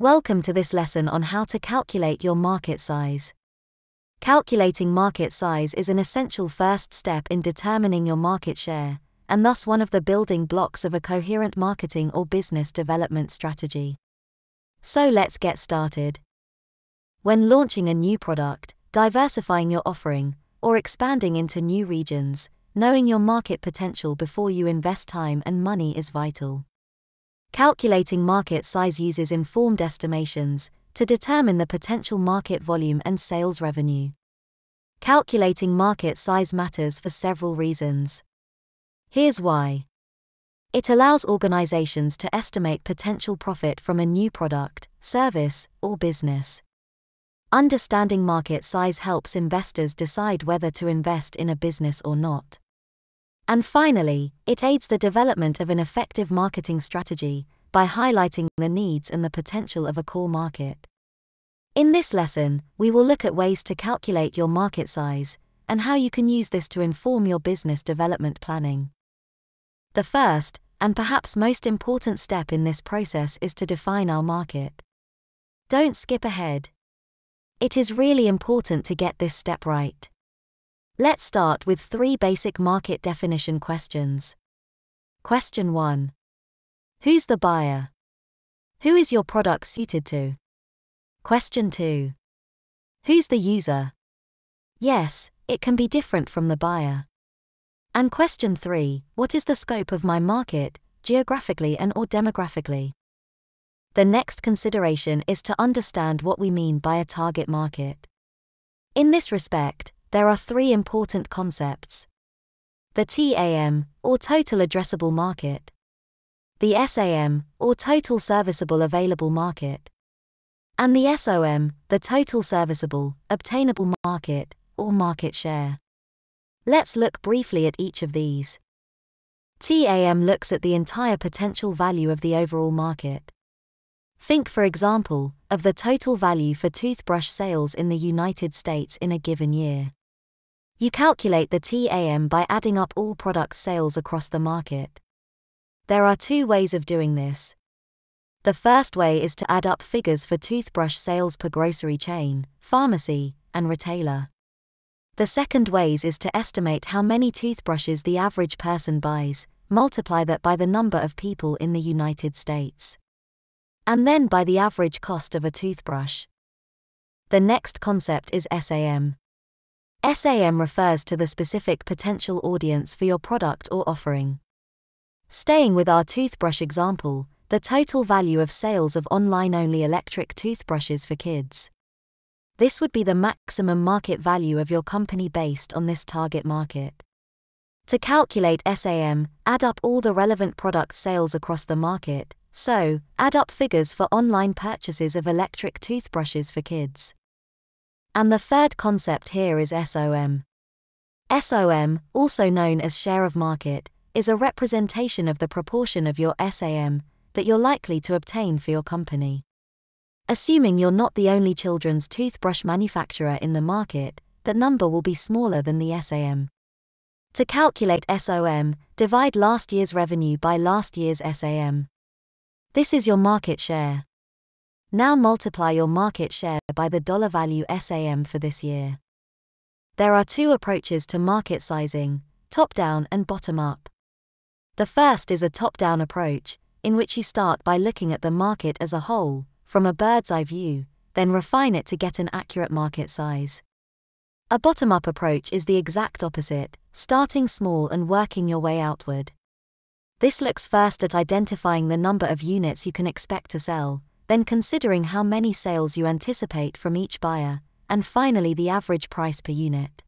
Welcome to this lesson on how to calculate your market size. Calculating market size is an essential first step in determining your market share, and thus one of the building blocks of a coherent marketing or business development strategy. So let's get started. When launching a new product, diversifying your offering, or expanding into new regions, knowing your market potential before you invest time and money is vital. Calculating market size uses informed estimations to determine the potential market volume and sales revenue. Calculating market size matters for several reasons. Here's why. It allows organizations to estimate potential profit from a new product, service, or business. Understanding market size helps investors decide whether to invest in a business or not. And finally, it aids the development of an effective marketing strategy by highlighting the needs and the potential of a core market. In this lesson, we will look at ways to calculate your market size and how you can use this to inform your business development planning. The first, and perhaps most important step in this process is to define our market. Don't skip ahead. It is really important to get this step right. Let's start with three basic market definition questions. Question 1 Who's the buyer? Who is your product suited to? Question 2 Who's the user? Yes, it can be different from the buyer. And question 3 What is the scope of my market, geographically and or demographically? The next consideration is to understand what we mean by a target market. In this respect, there are three important concepts the TAM, or Total Addressable Market, the SAM, or Total Serviceable Available Market, and the SOM, the Total Serviceable, Obtainable Market, or Market Share. Let's look briefly at each of these. TAM looks at the entire potential value of the overall market. Think, for example, of the total value for toothbrush sales in the United States in a given year. You calculate the TAM by adding up all product sales across the market. There are two ways of doing this. The first way is to add up figures for toothbrush sales per grocery chain, pharmacy, and retailer. The second ways is to estimate how many toothbrushes the average person buys, multiply that by the number of people in the United States. And then by the average cost of a toothbrush. The next concept is SAM. SAM refers to the specific potential audience for your product or offering. Staying with our toothbrush example, the total value of sales of online only electric toothbrushes for kids. This would be the maximum market value of your company based on this target market. To calculate SAM, add up all the relevant product sales across the market, so, add up figures for online purchases of electric toothbrushes for kids. And the third concept here is SOM. SOM, also known as share of market, is a representation of the proportion of your SAM that you're likely to obtain for your company. Assuming you're not the only children's toothbrush manufacturer in the market, that number will be smaller than the SAM. To calculate SOM, divide last year's revenue by last year's SAM. This is your market share. Now multiply your market share by the dollar value SAM for this year. There are two approaches to market sizing top down and bottom up. The first is a top down approach, in which you start by looking at the market as a whole, from a bird's eye view, then refine it to get an accurate market size. A bottom up approach is the exact opposite, starting small and working your way outward. This looks first at identifying the number of units you can expect to sell, then considering how many sales you anticipate from each buyer, and finally the average price per unit.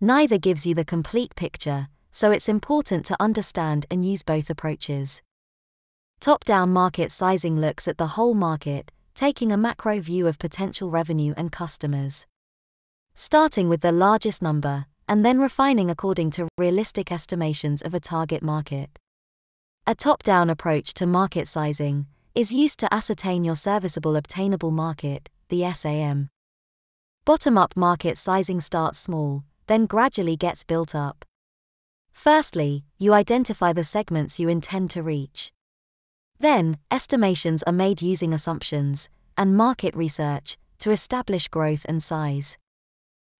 Neither gives you the complete picture, so it's important to understand and use both approaches. Top down market sizing looks at the whole market, taking a macro view of potential revenue and customers. Starting with the largest number, and then refining according to realistic estimations of a target market. A top down approach to market sizing is used to ascertain your serviceable obtainable market, the SAM. Bottom up market sizing starts small, then gradually gets built up. Firstly, you identify the segments you intend to reach. Then, estimations are made using assumptions and market research to establish growth and size.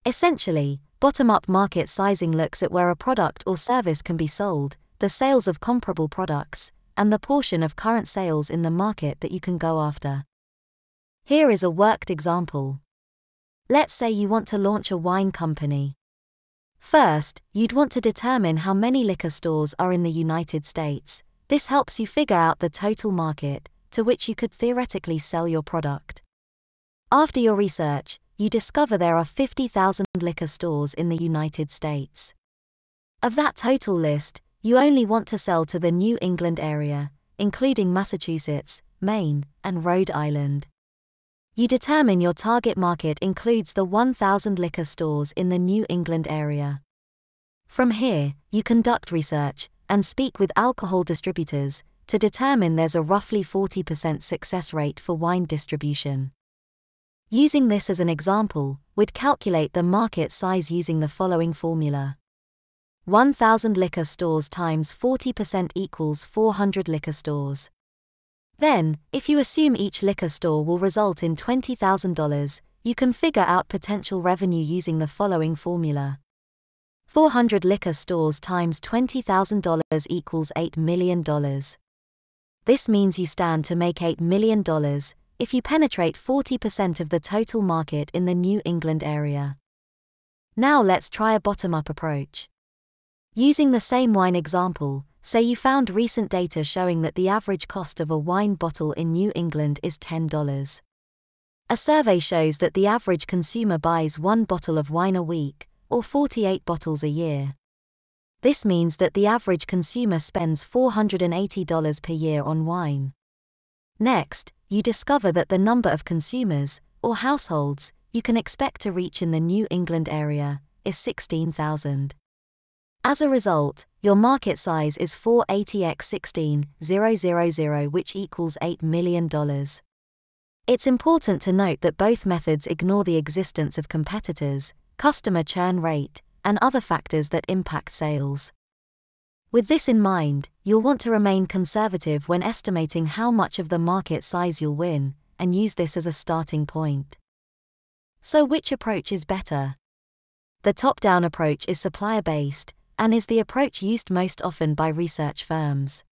Essentially, bottom up market sizing looks at where a product or service can be sold, the sales of comparable products, and the portion of current sales in the market that you can go after. Here is a worked example. Let's say you want to launch a wine company. First, you'd want to determine how many liquor stores are in the United States. This helps you figure out the total market to which you could theoretically sell your product. After your research, you discover there are 50,000 liquor stores in the United States. Of that total list, you only want to sell to the New England area, including Massachusetts, Maine, and Rhode Island. You determine your target market includes the 1,000 liquor stores in the New England area. From here, you conduct research and speak with alcohol distributors to determine there's a roughly 40% success rate for wine distribution. Using this as an example, we'd calculate the market size using the following formula. 1000 liquor stores times 40% equals 400 liquor stores. Then, if you assume each liquor store will result in $20,000, you can figure out potential revenue using the following formula. 400 liquor stores times $20,000 equals $8 million. This means you stand to make $8 million if you penetrate 40% of the total market in the New England area. Now let's try a bottom up approach. Using the same wine example, say you found recent data showing that the average cost of a wine bottle in New England is $10. A survey shows that the average consumer buys one bottle of wine a week, or 48 bottles a year. This means that the average consumer spends $480 per year on wine. Next, you discover that the number of consumers, or households, you can expect to reach in the New England area is 16,000. As a result, your market size is 480x 16,000, which equals $8 million. It's important to note that both methods ignore the existence of competitors, customer churn rate, and other factors that impact sales. With this in mind, you'll want to remain conservative when estimating how much of the market size you'll win, and use this as a starting point. So, which approach is better? The top down approach is supplier based, and is the approach used most often by research firms.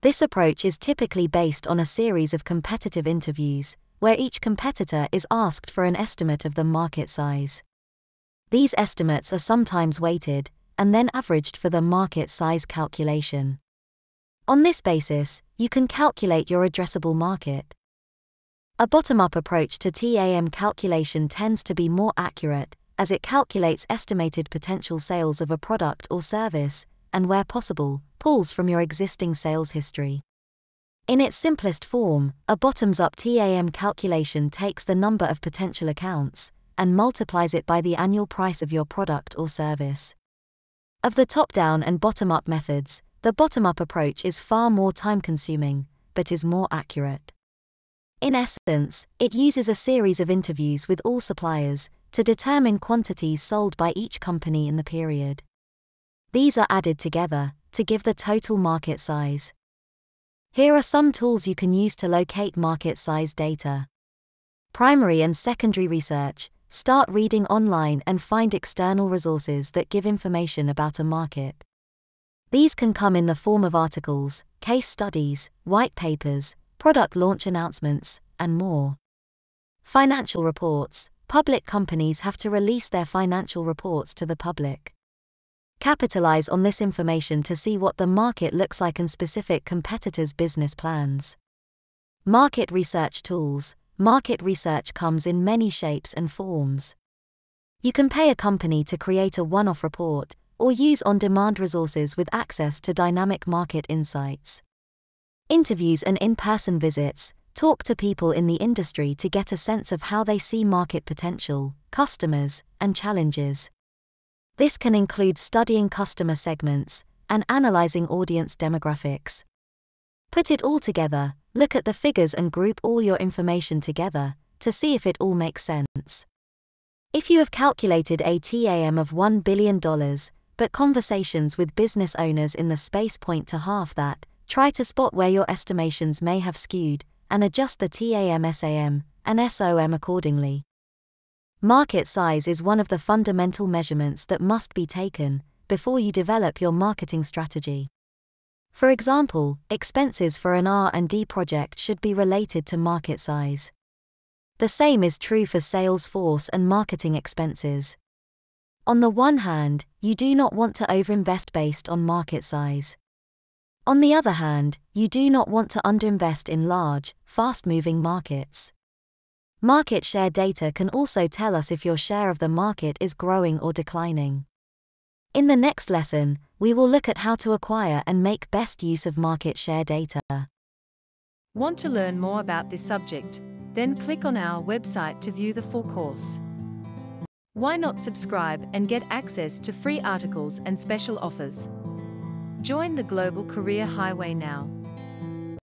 This approach is typically based on a series of competitive interviews, where each competitor is asked for an estimate of the market size. These estimates are sometimes weighted, and then averaged for the market size calculation. On this basis, you can calculate your addressable market. A bottom up approach to TAM calculation tends to be more accurate, as it calculates estimated potential sales of a product or service, and where possible, pulls from your existing sales history. In its simplest form, a bottoms up TAM calculation takes the number of potential accounts and multiplies it by the annual price of your product or service. Of the top down and bottom up methods, the bottom up approach is far more time consuming, but is more accurate. In essence, it uses a series of interviews with all suppliers to determine quantities sold by each company in the period. These are added together to give the total market size. Here are some tools you can use to locate market size data. Primary and secondary research, Start reading online and find external resources that give information about a market. These can come in the form of articles, case studies, white papers, product launch announcements, and more. Financial reports Public companies have to release their financial reports to the public. Capitalize on this information to see what the market looks like and specific competitors' business plans. Market research tools market research comes in many shapes and forms. You can pay a company to create a one off report, or use on demand resources with access to dynamic market insights. Interviews and in person visits talk to people in the industry to get a sense of how they see market potential, customers, and challenges. This can include studying customer segments and analyzing audience demographics. Put it all together, Look at the figures and group all your information together to see if it all makes sense. If you have calculated a TAM of $1 billion, but conversations with business owners in the space point to half that, Try to spot where your estimations may have skewed and adjust the TAM, SAM, and SOM accordingly. Market size is one of the fundamental measurements that must be taken before you develop your marketing strategy. For example, expenses for an R&D project should be related to market size. The same is true for sales force and marketing expenses. On the one hand, you do not want to overinvest based on market size. On the other hand, you do not want to underinvest in large, fast moving markets. Market share data can also tell us if your share of the market is growing or declining. In the next lesson, we will look at how to acquire and make best use of market share data. Want to learn more about this subject? Then click on our website to view the full course. Why not subscribe and get access to free articles and special offers? Join the Global Career Highway now.